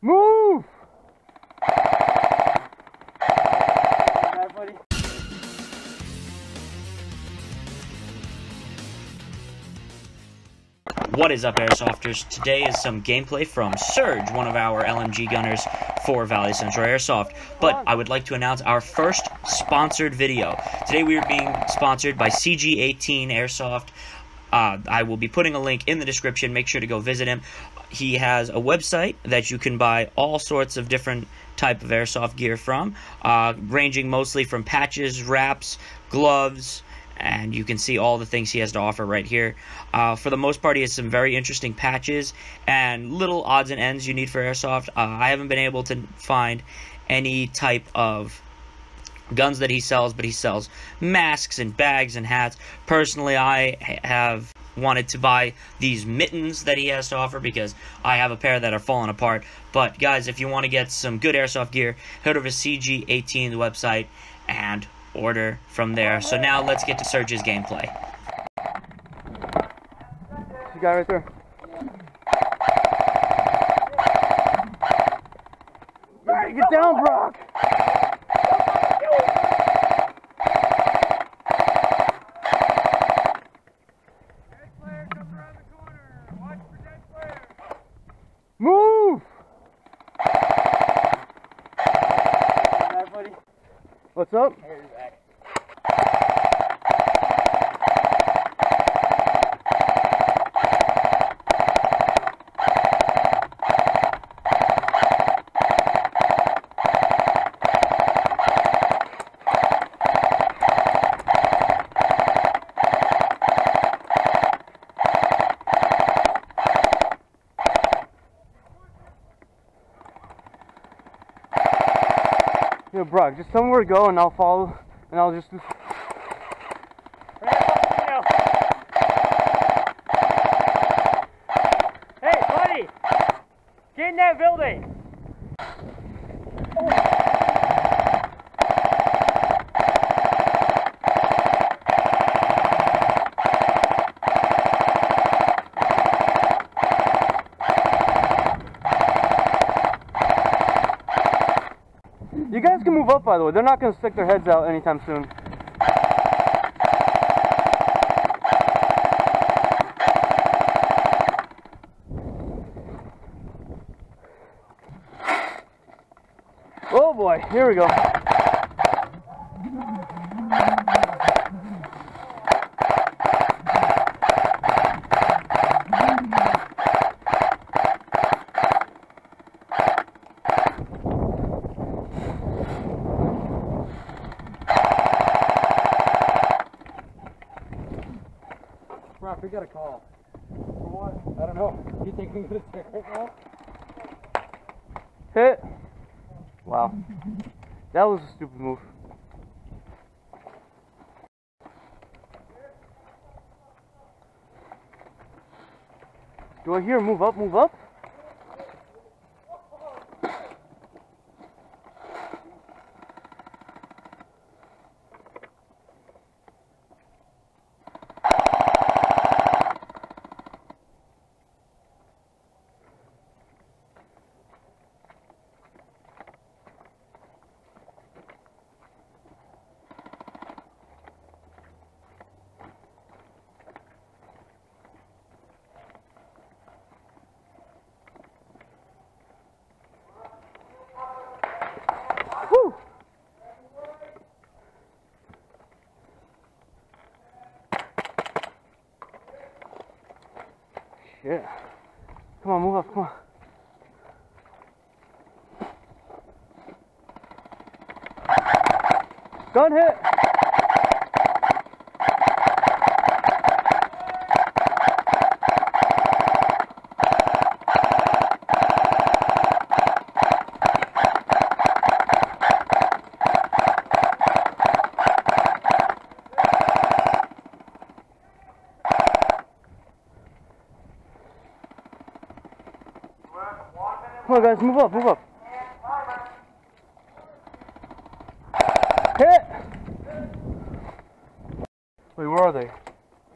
Move! What is up, Airsofters? Today is some gameplay from Surge, one of our LMG gunners for Valley Central Airsoft. But I would like to announce our first sponsored video. Today we are being sponsored by CG18 Airsoft. Uh, I will be putting a link in the description. Make sure to go visit him. He has a website that you can buy all sorts of different type of airsoft gear from, uh, ranging mostly from patches, wraps, gloves, and you can see all the things he has to offer right here. Uh, for the most part, he has some very interesting patches and little odds and ends you need for airsoft. Uh, I haven't been able to find any type of guns that he sells, but he sells masks and bags and hats. Personally, I have wanted to buy these mittens that he has to offer because I have a pair that are falling apart. But guys, if you want to get some good airsoft gear, head over to CG18's website and order from there. So now let's get to Surge's gameplay. You got right there. Get down, Brock! Move! What's up? Yeah, Brock, just tell me where to go and I'll follow and I'll just do. Hey, buddy! Get in that building! You guys can move up, by the way. They're not going to stick their heads out anytime soon. Oh boy, here we go. We got a call. For what? I don't know. You think we gonna check right now? Hit. Wow. That was a stupid move. Do I hear move up, move up? Shit. Come on, move up, come on. Gun hit. On, guys, move up, move up. Hit! Wait, where are they?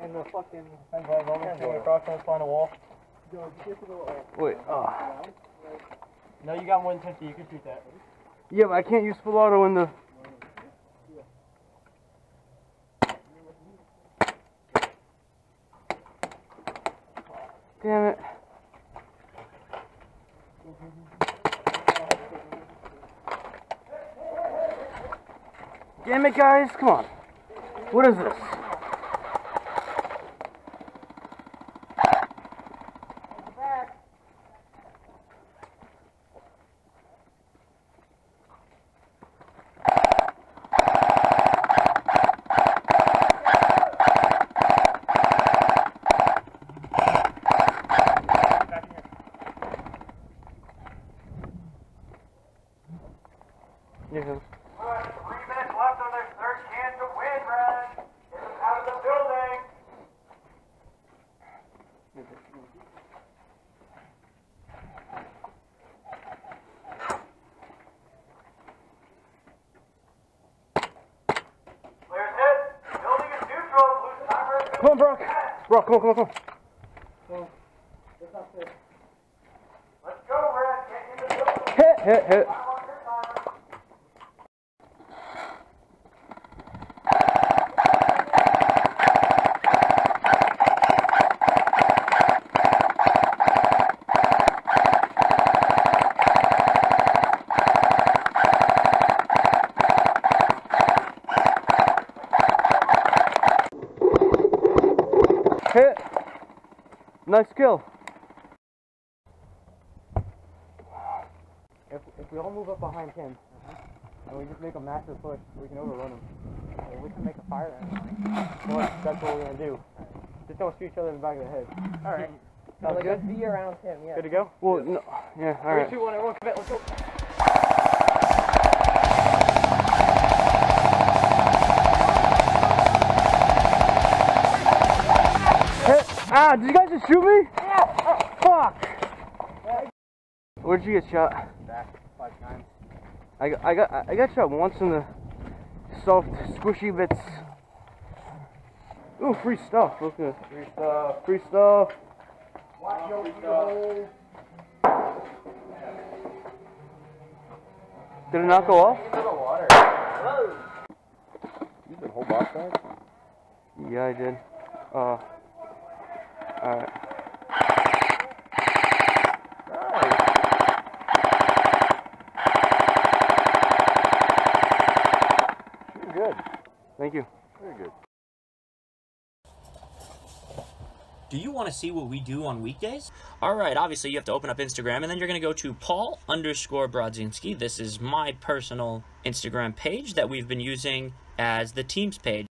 In the fucking thing going on the across on the wall. Wait, ah. No, you got 150. You can shoot that. Yeah, but I can't use full auto in the. Damn it. Damn it, guys. Come on. What is this? Yeah. Three minutes left on their third chance to win, Brad. Get them out of the building. Clear's hit. Building is neutral. Blue timer is Come on, Brock. Brock, come on, come on, come on. Let's go, Brad. Get in the building. Hit, hit, hit. Nice kill. If, if we all move up behind him, uh-huh, and we just make a massive push, we can overrun him. we can make a fire Well, that's what we're gonna do. Just don't shoot each other in the back of the head. All right. Sounds like good. a V around him, yeah. Good to go. Well, no. Yeah, Three, alright. two, one, everyone commit. Let's go. Hit. Ah, did you guys just shoot me? Yeah. fuck. Where'd you get shot? Back five times. I got, I got, I got shot once in the soft, squishy bits. Ooh, free stuff. Look at Free stuff. free stuff. Watch your Free stuff. Did it not go off? Into the water. You did a whole box bag? Yeah, I did. Uh. Alright. You're good. Thank you. Very good. Do you want to see what we do on weekdays? All right, obviously you have to open up Instagram and then you're going to go to Paul underscore Brodzinski. This is my personal Instagram page that we've been using as the team's page.